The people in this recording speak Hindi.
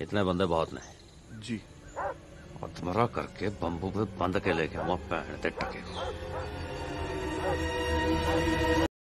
इतने बंदे बहुत नहीं जी। अतमरा करके बंबू पे बंद के लेके हम पहनते टके